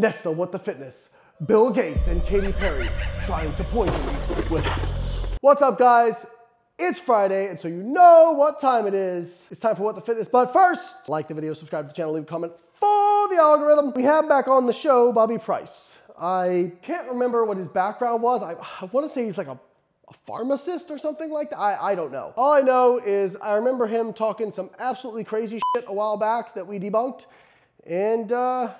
Next on What the Fitness, Bill Gates and Katy Perry trying to poison you with apples. What's up, guys? It's Friday, and so you know what time it is. It's time for What the Fitness. But first, like the video, subscribe to the channel, leave a comment for the algorithm. We have back on the show Bobby Price. I can't remember what his background was. I, I want to say he's like a a pharmacist or something like that? I, I don't know. All I know is I remember him talking some absolutely crazy shit a while back that we debunked. And uh,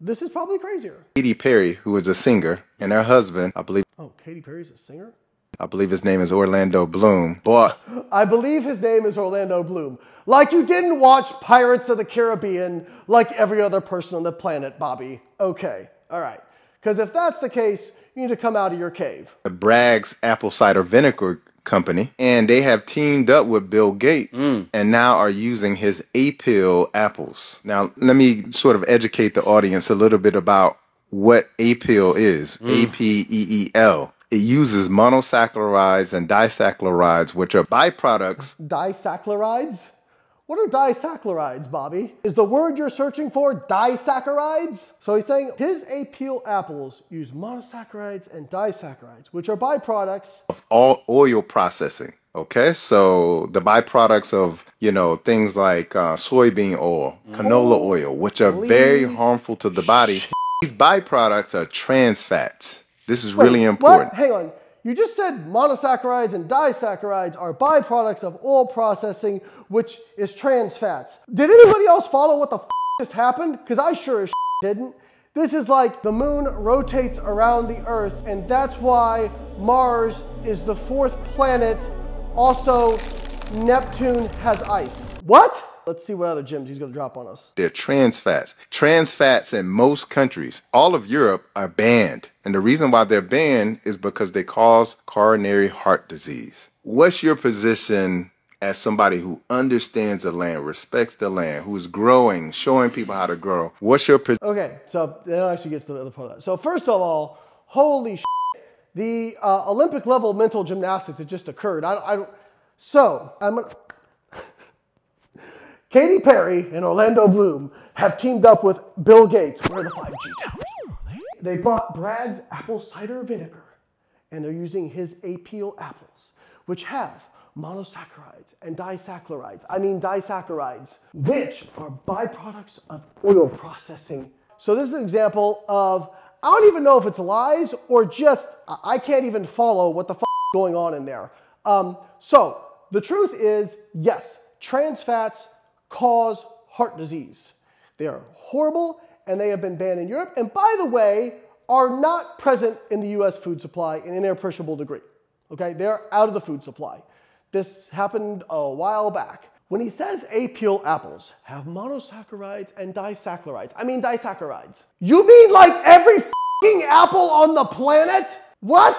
this is probably crazier. Katy Perry, who is a singer, and her husband, I believe. Oh, Katy Perry's a singer? I believe his name is Orlando Bloom. Bought. I believe his name is Orlando Bloom. Like you didn't watch Pirates of the Caribbean like every other person on the planet, Bobby. Okay, all right. Because if that's the case, you need to come out of your cave. Bragg's Apple Cider Vinegar Company, and they have teamed up with Bill Gates mm. and now are using his Apeel apples. Now, let me sort of educate the audience a little bit about what Apeel is. Mm. A-P-E-E-L. It uses monosaccharides and disaccharides, which are byproducts. Disaccharides? What are disaccharides, Bobby? Is the word you're searching for disaccharides? So he's saying his Apeel apples use monosaccharides and disaccharides, which are byproducts of all oil processing. Okay, so the byproducts of, you know, things like uh, soybean oil, canola oil, which are very harmful to the body. These byproducts are trans fats. This is Wait, really important. What? Hang on. You just said monosaccharides and disaccharides are byproducts of oil processing, which is trans fats. Did anybody else follow what the just happened? Because I sure as didn't. This is like the moon rotates around the earth, and that's why Mars is the fourth planet. Also, Neptune has ice. What? Let's see what other gems he's going to drop on us. They're trans fats. Trans fats in most countries, all of Europe, are banned. And the reason why they're banned is because they cause coronary heart disease. What's your position as somebody who understands the land, respects the land, who's growing, showing people how to grow? What's your position? Okay, so that actually gets to the other part of that. So, first of all, holy shit, the uh, Olympic level mental gymnastics that just occurred. I, I, don't so, I'm going to Katy Perry and Orlando Bloom have teamed up with Bill Gates. Are the 5G towers? They bought Bragg's apple cider vinegar and they're using his Apeel apples, which have monosaccharides and disaccharides, I mean disaccharides, which are byproducts of oil processing. So this is an example of, I don't even know if it's lies or just, I can't even follow what the f is going on in there. Um, so the truth is, yes, trans fats cause heart disease. They are horrible and they have been banned in Europe. And by the way, are not present in the US food supply in an appreciable degree. Okay, they're out of the food supply. This happened a while back. When he says Apeel apples have monosaccharides and disaccharides, I mean disaccharides. You mean like every apple on the planet? What?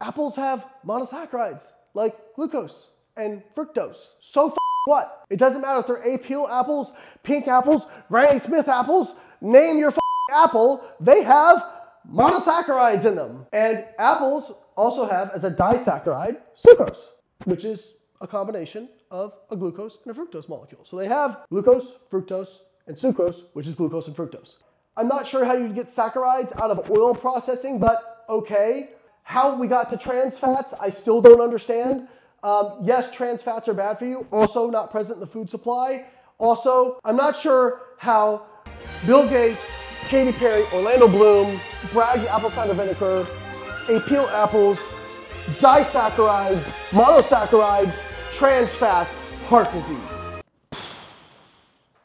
Apples have monosaccharides like glucose and fructose. So what? It doesn't matter if they're Apeel apples, pink apples, Granny Smith apples, name your apple, they have monosaccharides in them. And apples also have as a disaccharide sucrose, which is a combination of a glucose and a fructose molecule. So they have glucose, fructose, and sucrose, which is glucose and fructose. I'm not sure how you'd get saccharides out of oil processing, but okay. How we got to trans fats, I still don't understand. Um, yes, trans fats are bad for you. Also, not present in the food supply. Also, I'm not sure how Bill Gates, Katy Perry, Orlando Bloom, Bragg's apple cider vinegar, Apeel apples, disaccharides, monosaccharides, trans fats, heart disease.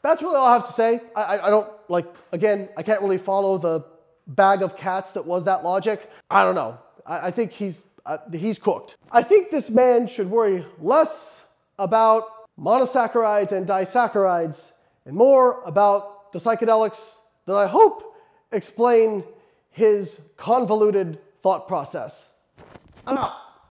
That's really all I have to say. I, I, I don't, like, again, I can't really follow the bag of cats that was that logic. I don't know. I, I think he's uh, he's cooked. I think this man should worry less about monosaccharides and disaccharides and more about the psychedelics that I hope explain his convoluted thought process. I'm out.